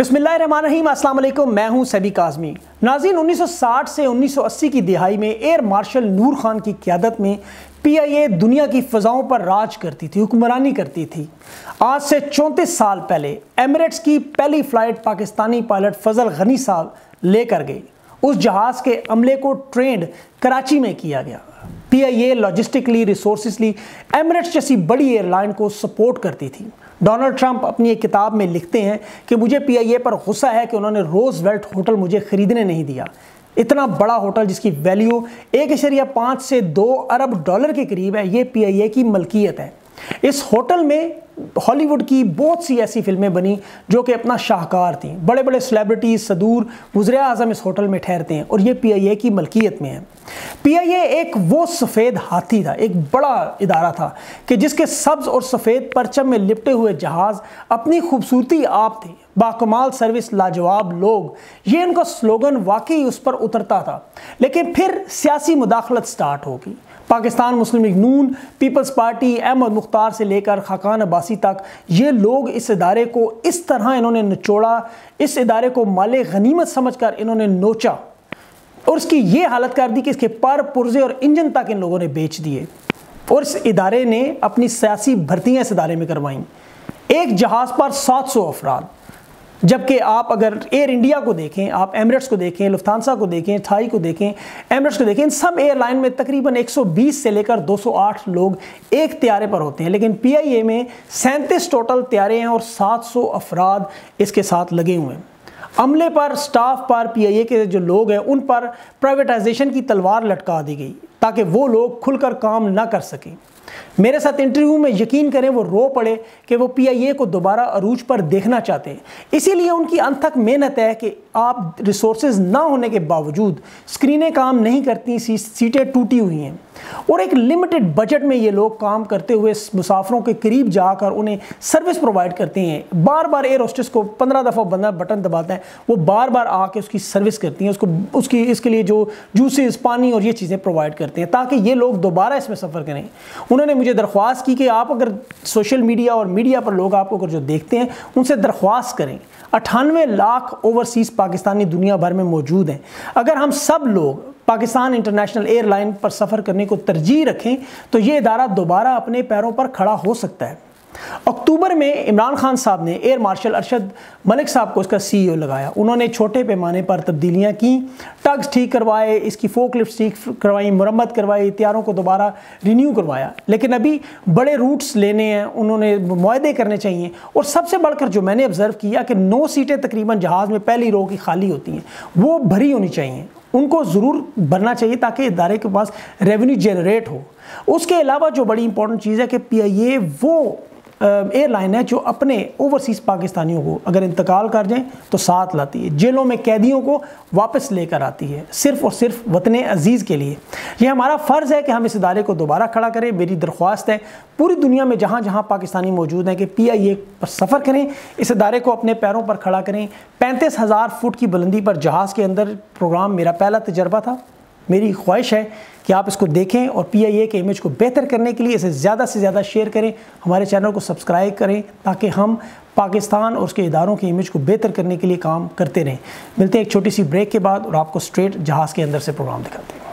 بسم اللہ الرحمن الرحیم، السلام علیکم، میں ہوں سبی کاظمی۔ ناظرین انیس سو ساٹھ سے انیس سو اسی کی دہائی میں ایئر مارشل نور خان کی قیادت میں پی آئی اے دنیا کی فضاؤں پر راج کرتی تھی، حکمرانی کرتی تھی۔ آج سے چونتیس سال پہلے ایمریٹس کی پہلی فلائٹ پاکستانی پائلٹ فضل غنی صاحب لے کر گئی۔ اس جہاز کے عملے کو ٹرینڈ کراچی میں کیا گیا۔ پی آئی اے لاجسٹکلی ریسورسزلی ایمریٹس جیسی بڑی ایئر لائن کو سپورٹ کرتی تھی۔ ڈونلڈ ٹرمپ اپنی ایک کتاب میں لکھتے ہیں کہ مجھے پی آئی اے پر غصہ ہے کہ انہوں نے روز ویلٹ ہوٹل مجھے خریدنے نہیں دیا۔ اتنا بڑا ہوٹل جس کی ویلیو ایک اشریہ پانچ سے دو ارب ڈالر کے قریب ہے، یہ پی آئی اے کی ملکیت ہے۔ اس ہوٹل میں ہالی ووڈ کی بہت سی ایسی فلمیں بنی جو کہ اپنا شاہکار تھیں۔ بڑے بڑے سلیبریٹیز صدور، وزیر اعظم اس ہوٹل میں ٹھہرتے ہیں اور یہ پی آئی اے کی ملکیت میں ہے پی آئی اے ایک وہ سفید ہاتھی تھا، ایک بڑا ادارہ تھا کہ جس کے سبز اور سفید پرچم میں لپٹے ہوئے جہاز اپنی خوبصورتی آپ تھے باکمال سروس، لاجواب لوگ۔ یہ ان کا سلوگن واقعی اس پر اترتا تھا۔ لیکن پھر سیاسی مداخلت سٹارٹ ہوگی پاکستان مسلم لیگ نون، پیپلز پارٹی احمد مختار سے لے کر خاقان عباسی تک۔ یہ لوگ اس ادارے کو اس طرح انہوں نے نچوڑا، اس ادارے کو مال غنیمت سمجھ کر انہوں نے نوچا۔ اور اس کی یہ حالت کر دی کہ اس کے پر پرزے اور انجن تک ان لوگوں نے بیچ دیے۔ اور اس ادارے نے اپنی سیاسی بھرتیاں اس ادارے میں کروائیں۔ ایک جہاز پر سات سو افراد۔ جبکہ آپ اگر ایئر انڈیا کو دیکھیں، آپ ایمریٹس کو دیکھیں لفتانسا کو دیکھیں تھائی کو دیکھیں ایمریٹس کو دیکھیں، ان سب ایئر لائن میں تقریباً ایک سو بیس سے لے کر دو سو آٹھ لوگ ایک تیارے پر ہوتے ہیں۔ لیکن پی آئی اے میں سینتیس ٹوٹل تیارے ہیں اور سات سو افراد اس کے ساتھ لگے ہوئے ہیں۔ عملے پر سٹاف پر پی آئی اے کے جو لوگ ہیں، ان پر پرائیویٹائزیشن کی تلوار لٹکا دی گئی تاکہ وہ لوگ کھل کر کام نہ کر سکیں۔ میرے ساتھ انٹرویو میں یقین کریں وہ رو پڑے کہ وہ پی آئی اے کو دوبارہ عروج پر دیکھنا چاہتے ہیں۔ اسی لیے ان کی انتھک محنت ہے کہ آپ ریسورسز نہ ہونے کے باوجود سکرینیں کام نہیں کرتی، سیٹیں ٹوٹی ہوئی ہیں۔ اور ایک لمیٹڈ بجٹ میں یہ لوگ کام کرتے ہوئے مسافروں کے قریب جا کر انہیں سروس پرووائڈ کرتے ہیں۔ بار بار ایئر ہوسٹس کو پندرہ دفعہ بندہ بٹن دباتا ہے۔ وہ بار بار آ کے اس کی سروس کرتی ہیں، اس کو اس کی اس کے لیے جو جوسز پانی اور یہ چیزیں پرووائڈ کرتے ہیں تاکہ یہ لوگ دوبارہ اس میں سفر کریں۔ انہوں نے مجھے درخواست کی کہ آپ اگر سوشل میڈیا اور میڈیا پر لوگ آپ کو اگر جو دیکھتے ہیں، ان سے درخواست کریں۔ اٹھانوے لاکھ اوورسیز پاکستانی دنیا بھر میں موجود ہیں۔ اگر ہم سب لوگ پاکستان انٹرنیشنل ایئر لائن پر سفر کرنے کو ترجیح رکھیں تو یہ ادارہ دوبارہ اپنے پیروں پر کھڑا ہو سکتا ہے۔ اکتوبر میں عمران خان صاحب نے ایئر مارشل ارشد ملک صاحب کو اس کا سی ای او لگایا۔ انہوں نے چھوٹے پیمانے پر تبدیلیاں کی ٹگز ٹھیک کروائے، اس کی فوک لفٹ ٹھیک کروائیں مرمت کروائی، تیاروں کو دوبارہ رینیو کروایا۔ لیکن ابھی بڑے روٹس لینے ہیں، انہوں نے معاہدے کرنے چاہیے۔ اور سب سے بڑھ کر جو میں نے آبزرو کیا کہ نو سیٹیں تقریباً جہاز میں پہلی رو کی خالی ہوتی ہیں، وہ بھری ہونی چاہیے۔ ان کو ضرور بھرنا چاہیے تاکہ ادارے کے پاس ریونیو جنریٹ ہو۔ اس کے علاوہ جو بڑی امپورٹنٹ چیز ہے کہ پی آئی اے وہ ایئر لائن ہے جو اپنے اوورسیز پاکستانیوں کو اگر انتقال کر جائیں تو ساتھ لاتی ہے۔ جیلوں میں قیدیوں کو واپس لے کر آتی ہے، صرف اور صرف وطن عزیز کے لیے۔ یہ ہمارا فرض ہے کہ ہم اس ادارے کو دوبارہ کھڑا کریں۔ میری درخواست ہے، پوری دنیا میں جہاں جہاں پاکستانی موجود ہیں کہ پی آئی اے پر سفر کریں، اس ادارے کو اپنے پیروں پر کھڑا کریں۔ پینتیس ہزار فٹ کی بلندی پر جہاز کے اندر پروگرام، میرا پہلا تجربہ تھا۔ میری خواہش ہے کہ آپ اس کو دیکھیں اور پی آئی اے کے امیج کو بہتر کرنے کے لیے اسے زیادہ سے زیادہ شیئر کریں، ہمارے چینل کو سبسکرائب کریں تاکہ ہم پاکستان اور اس کے اداروں کے امیج کو بہتر کرنے کے لیے کام کرتے رہیں۔ ملتے ہیں ایک چھوٹی سی بریک کے بعد اور آپ کو سٹریٹ جہاز کے اندر سے پروگرام دکھاتے ہیں۔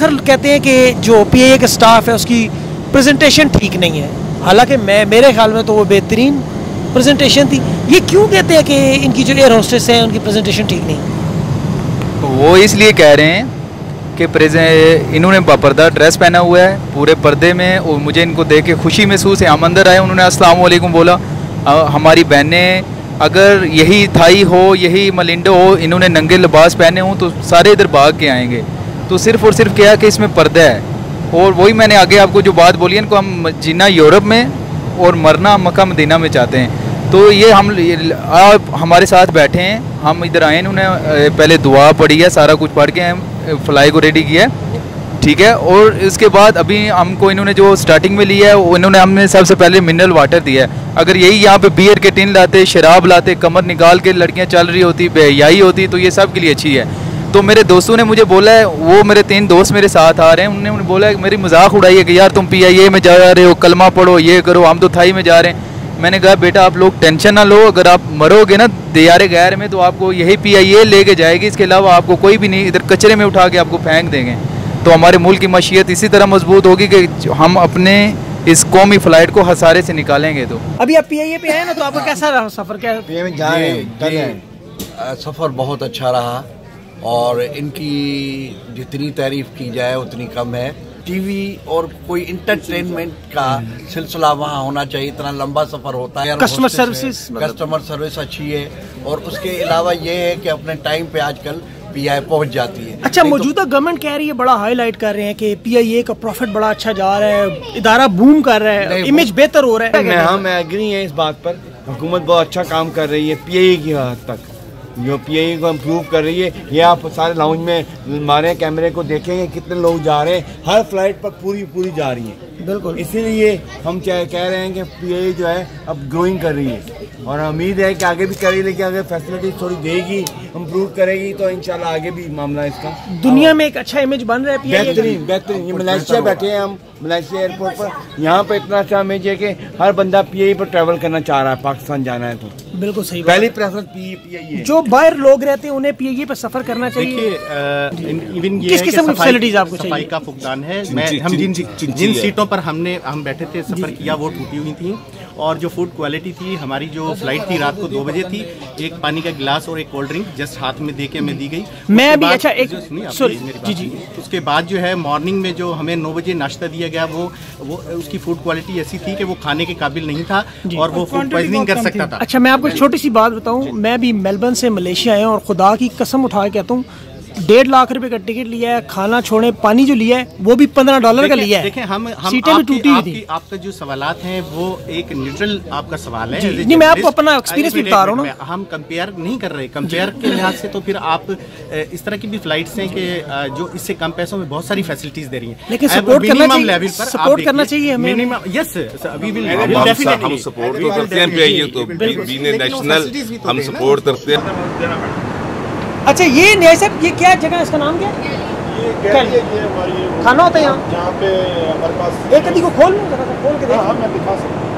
اکثر کہتے ہیں کہ جو پی اے کا سٹاف ہے، اس کی پریزنٹیشن ٹھیک نہیں ہے۔ حالانکہ میں، میرے خیال میں تو وہ بہترین پریزنٹیشن تھی۔ یہ کیوں کہتے ہیں کہ ان کی جو ایئر ہوسٹس ہیں، ان کی پریزنٹیشن ٹھیک نہیں؟ وہ اس لیے کہہ رہے ہیں کہ انہوں نے پردہ ڈریس پہنا ہوا ہے، پورے پردے میں، اور مجھے ان کو دیکھ کے خوشی محسوس ہے۔ ہم اندر آئے، انہوں نے السلام علیکم بولا۔ ہماری بہنیں، اگر یہی تھائی ہو، یہی ملنڈو ہو، انہوں نے ننگے لباس پہنے ہوں، تو سارے ادھر بھاگ کے آئیں گے۔ تو صرف اور صرف کیا کہ اس میں پردہ ہے۔ اور وہی میں نے آگے آپ کو جو بات بولی ہے ان کو ہم جینا یورپ میں اور مرنا مکہ مدینہ میں چاہتے ہیں۔ تو یہ ہم آپ ہمارے ساتھ بیٹھے ہیں۔ ہم ادھر آئے انہوں نے پہلے دعا پڑھی ہے، سارا کچھ پڑھ کے ہم فلائی کو ریڈی کیا ہے۔ ٹھیک ہے، اور اس کے بعد ابھی ہم کو انہوں نے جو سٹارٹنگ میں لیا ہے انہوں نے ہم نے سب سے پہلے منرل واٹر دیا ہے۔ اگر یہی یہاں پہ بیئر کے ٹن لاتے، شراب لاتے، کمر نکال کے لڑکیاں چل رہی ہوتی، بے حیائی ہوتی، تو یہ سب کے لیے اچھی ہے۔ تو میرے دوستوں نے مجھے بولا ہے وہ میرے تین دوست میرے ساتھ آ رہے ہیں انہوں نے بولا ہے میری مذاق اڑائی ہے کہ یار تم پی آئی اے میں جا رہے ہو کلمہ پڑھو یہ کرو ہم تو تھائی میں جا رہے ہیں۔ میں نے کہا بیٹا آپ لوگ ٹینشن نہ لو اگر آپ مرو گے نا دیار غیر میں تو آپ کو یہی پی آئی اے لے کے جائے گی۔ اس کے علاوہ آپ کو کوئی بھی نہیں ادھر کچرے میں اٹھا کے آپ کو پھینک دیں گے۔ تو ہمارے ملک کی معیشت اسی طرح مضبوط ہوگی کہ ہم اپنے اس قومی فلائٹ کو ہسارے سے نکالیں گے تو۔ ابھی آپ پی آئی اے پہ آئے نا تو آپ کا کیسا رہا سفر؟ کیا پی میں جا رہے ہیں جی، جی، ہیں آ، سفر بہت اچھا رہا۔ اور ان کی جتنی تعریف کی جائے اتنی کم ہے۔ ٹی وی اور کوئی انٹرٹینمنٹ کا سلسلہ وہاں ہونا چاہیے اتنا لمبا سفر ہوتا ہے۔ Services مطلب- کسٹمر سروس اچھی ہے۔ اور اس کے علاوہ یہ ہے کہ اپنے ٹائم پہ آج کل پی آئی پہنچ جاتی ہے۔ اچھا موجودہ گورنمنٹ کہہ رہی ہے بڑا ہائی لائٹ کر رہے ہیں کہ پی آئی اے کا پروفٹ بڑا اچھا جا رہا ہے ادارہ بوم کر رہا ہے امیج بہتر ہو رہا میں ہے ہاں میں اگری ہیں اس بات پر۔ حکومت بہت اچھا کام کر رہی ہے پی آئی کی حد تک۔ یو پی آئی کو امپروو کر رہی ہے۔ یہ آپ سارے لاؤنج میں مارے کیمرے کو دیکھیں گے، کتنے لوگ جا رہے ہیں۔ ہر فلائٹ پر پوری پوری جا رہی ہیں۔ بالکل۔ اسی لیے ہم کہہ رہے ہیں کہ پی آئی جو ہے اب گروئنگ کر رہی ہے۔ اور امید ہے کہ آگے بھی کرے لیکن اگر فیسلٹی تھوڑی دے گی امپروو کرے گی تو انشاءاللہ آگے بھی معاملہ اس کا۔ دنیا میں ایک اچھا امیج بن رہا ہے پی بہترین بہترین۔ یہ ملائشیا بیٹھے ہیں ہم ملائشیا ایئرپورٹ پر۔ یہاں پہ اتنا اچھا امیج ہے کہ ہر بندہ پی آئی پر ٹریول کرنا چاہ رہا ہے پاکستان جانا ہے تو۔ بالکل صحیح بات۔ پہلی پریفرنس پی پی آئی ہے۔ جو باہر لوگ رہتے ہیں انہیں پی آئی اے پہ سفر کرنا چاہیے۔ ایون یہ کس قسم کی facilities آپ کو چاہیے؟ صفائی کا فقدان ہے۔ میں ہم جن جن سیٹوں پر ہم نے ہم بیٹھے تھے جی۔ سفر کیا وہ ٹوٹی ہوئی تھیں۔ اور جو فوڈ کوالٹی تھی ہماری جو فلائٹ تھی رات کو دو بجے تھی ایک پانی کا گلاس اور ایک کولڈ ڈرنک جسٹ ہاتھ میں دے کے ہمیں دی گئی۔ میں بھی اچھا ایک- جی، جی۔ اس کے بعد جو ہے مارننگ میں جو ہمیں نو بجے ناشتہ دیا گیا وہ وہ اس کی فوڈ کوالٹی ایسی تھی کہ وہ کھانے کے قابل نہیں تھا اور وہ فوڈ پوائزننگ کر سکتا تھا۔ اچھا میں آپ کو ایک چھوٹی سی بات بتاؤں۔ میں بھی میلبرن سے ملیشیا آیا ہوں اور خدا کی قسم اٹھا کے کہتا ہوں ڈیڑھ لاکھ روپے کا ٹکٹ لیا ہے کھانا چھوڑے پانی جو لیا ہے وہ بھی پندرہ ڈالر کا لیا ہے۔ دیکھیں ہم ہم سیٹیں بھی ٹوٹی ہوئی تھی آپ کا جو سوالات ہیں وہ ایک نیوٹرل آپ کا سوال ہے۔ جی، نہیں، میں آپ کو اپنا experience بھی بتا رہا ہوں ہم کمپیئر نہیں کر رہے۔ کمپیئر کے لحاظ سے تو پھر آپ اس طرح کی بھی فلائٹس ہیں کہ جو اس سے کم پیسوں میں بہت ساری فیسلٹیز دے رہی ہیں۔ لیکن support کرنا چاہیے- support کرنا چاہیے ہمیں۔ we will- we ہم سپورٹ تو کرتے ہیں تو نیشنل بھی ہم۔ سپورٹ کرتے ہیں۔ اچھا یہ نیائی صاحب یہ کیا جگہ ہے؟ اس کا نام کیا؟ ہے کھانا ہوتا ہے یہاں؟ جہاں پہ ہمارے پاس ایک کدی کو کھول لوں ذرا کھول کے ہاں ہاں دیکھ میں دکھا سکتا ہوں۔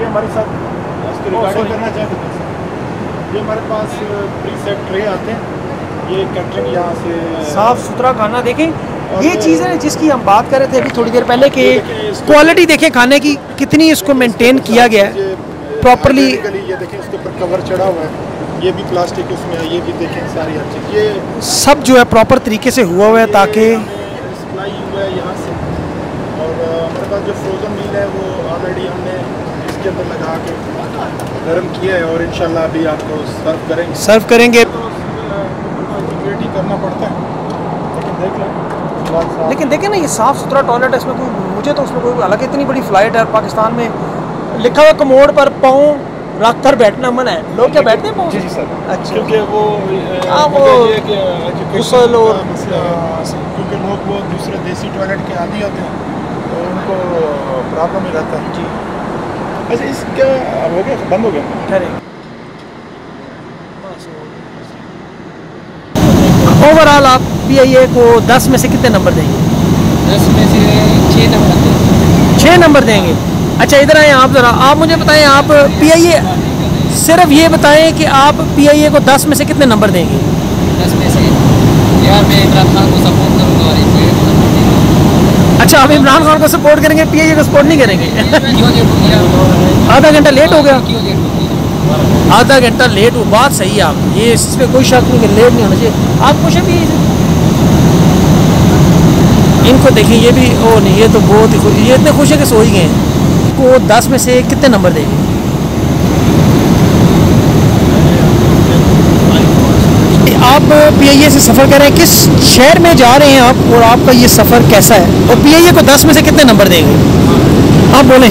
یہ ہمارے ساتھ اس کو ریکارڈنگ کرنا چاہیں تو کر سکتے ہیں۔ یہ ہمارے پاس پری سیٹ ٹرے آتے ہیں۔ یہ کیٹرنگ یہاں سے صاف ستھرا کھانا دیکھیں۔ یہ چیز ہے جس کی ہم بات کر رہے تھے ابھی تھوڑی دیر پہلے کہ کوالٹی دیکھیں کھانے کی کتنی اس کو مینٹین کیا گیا ہے۔ پراپرلی یہ دیکھیں اس کے اوپر کور چڑھا ہوا ہے۔ یہ بھی پلاسٹک اس میں ہے یہ بھی دیکھیں ساری ہر چیز۔ یہ سب جو ہے پراپر طریقے سے ہوا ہوا ہے تاکہ سپلائی ہوا ہے یہاں سے۔ اور ہمارے پاس جو فروزن میل ہے وہ آلریڈی ہم نے اس کے اندر لگا کے گرم کیا ہے۔ اور انشاءاللہ ابھی آپ کو سرو کریں۔ گے۔ سرو کریں گے کرنا پڑتا ہے۔ لیکن دیکھ لیں بات صاف۔ لیکن دیکھیں نا یہ صاف ستھرا ٹوائلٹ ہے اس میں کوئی مجھے تو اس میں کوئی حالانکہ اتنی بڑی فلائٹ ہے پاکستان میں لکھا ہوا کموڈ پر پاؤں رکھ کر بیٹھنا منع ہے۔ لوگ کیا بیٹھتے ہیں پاؤں؟ جی جی سر۔ اچھا۔ کیونکہ وہ ہاں، مطلب غسل اور- ہے۔ کیونکہ لوگ وہ دوسرے دیسی ٹوائلٹ کے عادی ہوتے ہیں تو ان کو پرابلم ہی رہتا ہے۔ جی۔ اچھا اس کا ہو گیا بند ہو گیا؟ ٹھہرے اوور آل آپ پی آئی اے کو دس میں سے کتنے نمبر دیں گے؟ دس میں سے چھ نمبر دیں چھ نمبر دیں گے۔ اچھا ادھر آئیں آپ ذرا۔ آپ مجھے بتائیں آپ پی آئی اے صرف یہ بتائیں کہ آپ پی آئی اے کو دس میں سے کتنے نمبر دیں گے؟ دس میں سے۔ یار میں عمران خان کو سپورٹ کروں گا اور کو اچھا آپ عمران خان کو سپورٹ کریں گے پی آئی اے کو سپورٹ نہیں کریں گے؟ آدھا گھنٹہ لیٹ ہو گیا۔ آدھا گھنٹہ لیٹ ہو بات صحیح ہے آپ یہ اس پہ کوئی شک نہیں کہ لیٹ نہیں ہونا چاہیے۔ آپ خوش ہیں بھی ان کو دیکھیں یہ بھی او نہیں یہ تو بہت ہی خوش یہ اتنے خوش ہیں کہ سو ہی گئے ہیں۔ کو دس میں سے کتنے نمبر دیں گے آپ پی آئی اے سے سفر کر رہے ہیں کس شہر میں جا رہے ہیں آپ اور آپ کا یہ سفر کیسا ہے؟ اور پی آئی اے کو دس میں سے کتنے نمبر دیں گے؟ آپ بولیں۔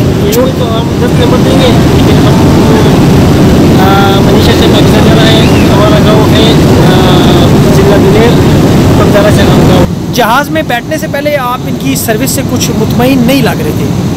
جہاز میں بیٹھنے سے پہلے آپ ان کی سروس سے کچھ مطمئن نہیں لگ رہے تھے۔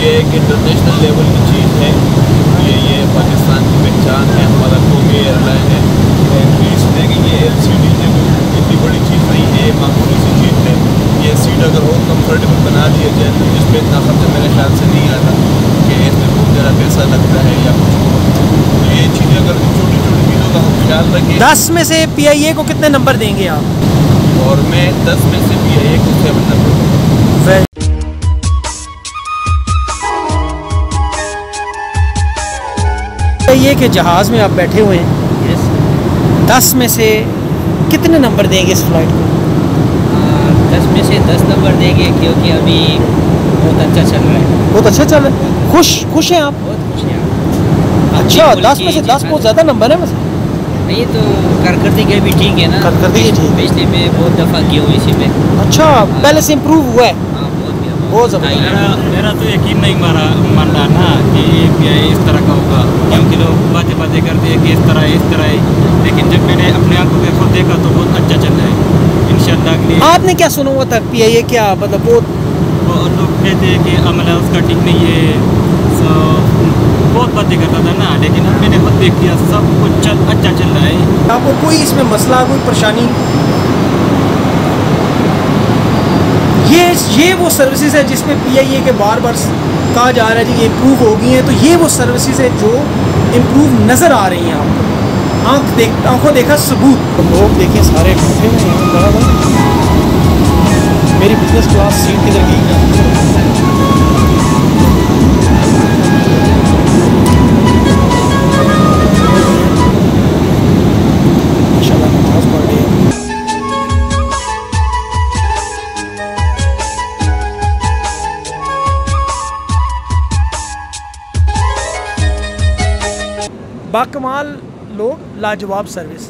یہ ایک انٹرنیشنل لیول کی چیز ہے۔ یہ یہ پاکستان کی پہچان ہے ہمارا قومی ایئر لائن ہے اس میں کہ یہ ایل سی ڈی اتنی بڑی چیز نہیں ہے معمولی سی چیز ہے۔ یہ سیٹ اگر ہو کمفرٹیبل بنا دیا جائے تو جس پہ اتنا خرچہ میرے خیال سے نہیں آتا کہ اس میں بہت زیادہ پیسہ لگتا ہے یا کچھ تو یہ چیزیں اگر چھوٹی چھوٹی چیزوں کا ہم خیال رکھیں۔ دس میں سے پی آئی اے کو کتنے نمبر دیں گے آپ؟ اور میں دس میں سے پی آئی اے کو سیون نمبر بتائیے کہ جہاز میں آپ بیٹھے ہوئے ہیں۔ دس میں سے کتنے نمبر دیں گے اس فلائٹ کو؟ دس میں سے دس نمبر دیں گے کیونکہ ابھی بہت اچھا چل رہا ہے۔ بہت اچھا چل رہا ہے۔ خوش خوش ہیں آپ؟ بہت خوش ہیں آپ۔ اچھا دس میں سے دس بہت زیادہ نمبر ہے بس۔ نہیں تو کارکردگی کے بھی ٹھیک ہے نا۔ کارکردگی ٹھیک۔ ہے میں بہت دفعہ کیا ہوں اسی میں۔ اچھا پہلے سے امپروو ہوا ہے۔ ہاں۔ بہت زبردست۔ میرا تو یقین نہیں مارا مان رہا نا کہ یہ پی آئی اس طرح کا ہوگا۔ کیونکہ لوگ باتیں باتیں کرتے ہیں کہ اس طرح اس طرح ہے۔ لیکن جب میں نے اپنے آنکھوں میں خود دیکھا تو بہت اچھا چل رہا ہے۔ ان شاء اللہ کے لیے آپ نے کیا سنا ہوا تھا پی آئی یہ کیا؟ مطلب بہت لوگ کہتے ہیں کہ عمل اس کا ٹھیک نہیں ہے۔ بہت باتیں کرتا تھا نا لیکن اب میں نے خود دیکھ لیا سب کچھ اچھا چل رہا ہے۔ آپ کو کوئی اس میں مسئلہ کوئی پریشانی؟ یہ یہ وہ سروسز ہیں جس میں پی آئی اے کے بار بار کہا جا رہا ہے جی یہ امپروو ہو گئی ہیں، تو یہ وہ سروسز ہیں جو امپروو نظر آ رہی ہیں آپ کو۔ آنکھ دیکھ آنکھوں دیکھا، ثبوت۔ لوگ دیکھیں، سارے میری بزنس کلاس سیٹ کدھر گئی لاجواب سروس۔